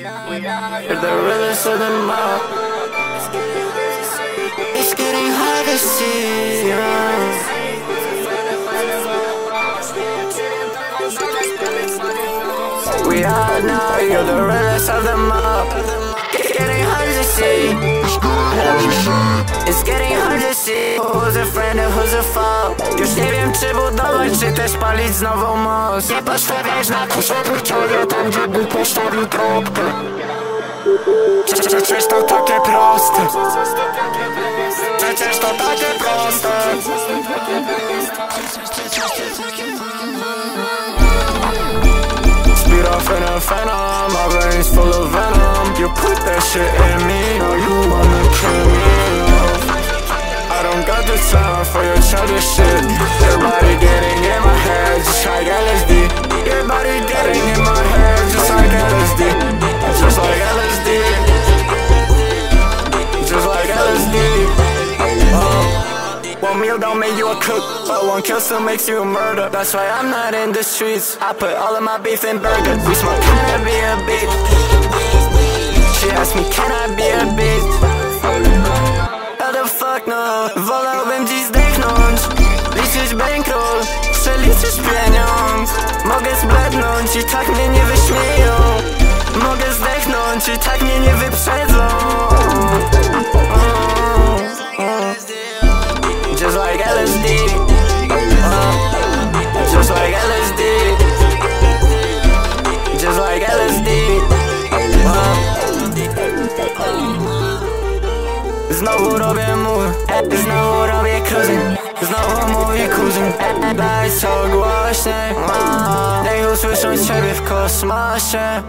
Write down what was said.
You're the realest of them all It's getting hard to see yeah. We all know you're the realest of them all. Getting hard to see It's getting hard to see Who's a friend and who's a foe Już nie wiem czy budować, czy też palić znowu most. Nie postawiać na Wiktoria tam gdzie Bóg postawił kropkę. Przecież to takie proste. Przecież to takie proste. Speed off in a phantom, my brain's full of venom You put that shit in me, Got the time for your childish shit Your body getting in my head, just like LSD Your body getting in my head, just like LSD Just like LSD Just like LSD uh. One meal don't make you a cook, but one kill still makes you a murder. That's why I'm not in the streets. I put all of my beef in burgers. We smoke, can I be a bitch? She asked me, can I be przeliczyć pieniądz Mogę zblednąć i tak mnie nie wyśmieją. Mogę zdechnąć i tak mnie nie wyprzedzą. Just like LSD Just like LSD Just like LSD. Znowu robię mur Znowu robię cruising Znowu mówi kuzyn Daj co głośniej Niech usłyszą ciebie w kosmosie